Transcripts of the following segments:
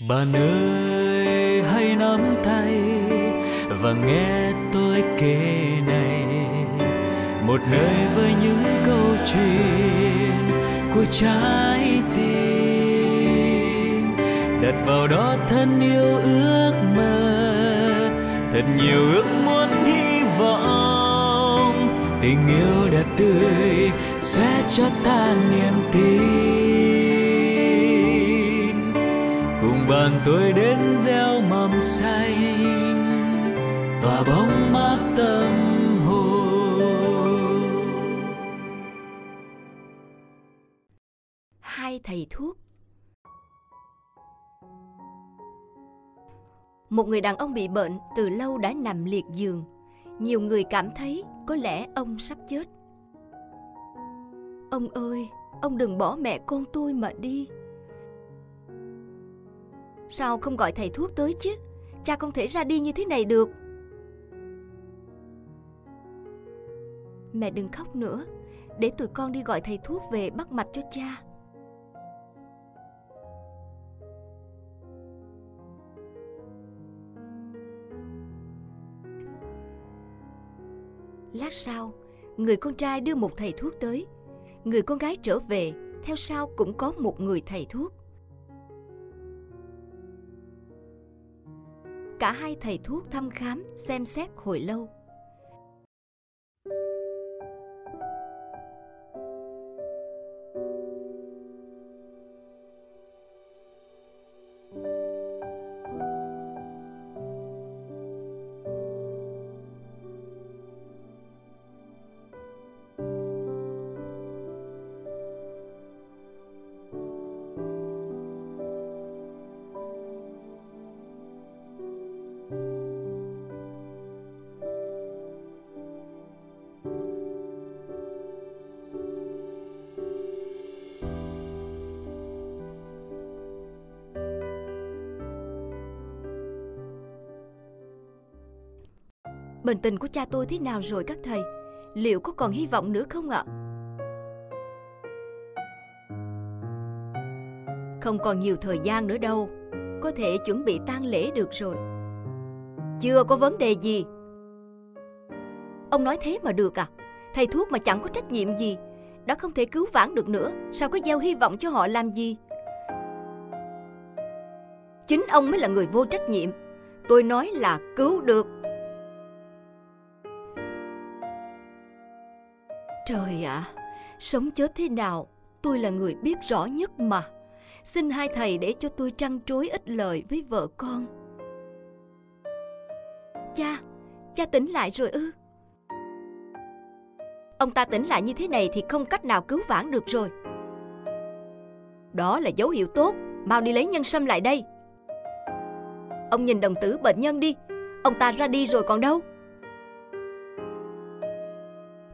Bạn ơi hãy nắm tay và nghe tôi kể này. Một nơi với những câu chuyện của trái tim. Đặt vào đó thân yêu ước mơ, thật nhiều ước muốn hy vọng. Tình yêu đẹp tươi sẽ cho ta niềm tin. Cùng tôi đến gieo mầm xanh tỏa bóng mát tâm hồn. Hai thầy thuốc. Một người đàn ông bị bệnh từ lâu đã nằm liệt giường. Nhiều người cảm thấy có lẽ ông sắp chết. Ông ơi, ông đừng bỏ mẹ con tôi mà đi sao không gọi thầy thuốc tới chứ cha không thể ra đi như thế này được mẹ đừng khóc nữa để tụi con đi gọi thầy thuốc về bắt mạch cho cha Lát sau, người con trai đưa một thầy thuốc tới. Người con gái trở về, theo sau cũng có một người thầy thuốc. Cả hai thầy thuốc thăm khám, xem xét hồi lâu. Bệnh tình của cha tôi thế nào rồi các thầy? Liệu có còn hy vọng nữa không ạ? Không còn nhiều thời gian nữa đâu. Có thể chuẩn bị tang lễ được rồi. Chưa có vấn đề gì. Ông nói thế mà được à? Thầy thuốc mà chẳng có trách nhiệm gì. Đã không thể cứu vãn được nữa, Sao có gieo hy vọng cho họ làm gì? Chính ông mới là người vô trách nhiệm. Tôi nói là cứu được. Trời ạ, à, sống chết thế nào, tôi là người biết rõ nhất mà. Xin hai thầy để cho tôi trăn trối ít lời với vợ con. Cha, cha tỉnh lại rồi ư? Ông ta tỉnh lại như thế này thì không cách nào cứu vãn được rồi. Đó là dấu hiệu tốt, mau đi lấy nhân sâm lại đây. Ông nhìn đồng tử bệnh nhân đi, ông ta ra đi rồi còn đâu.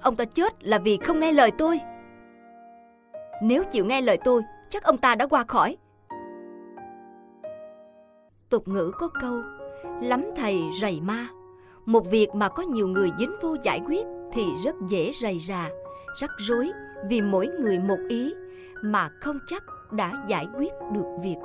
Ông ta chết là vì không nghe lời tôi. Nếu chịu nghe lời tôi, Chắc ông ta đã qua khỏi. Tục ngữ có câu, Lắm thầy rầy ma. Một việc mà có nhiều người dính vô giải quyết Thì rất dễ rầy rà, Rắc rối Vì mỗi người một ý Mà không chắc đã giải quyết được việc.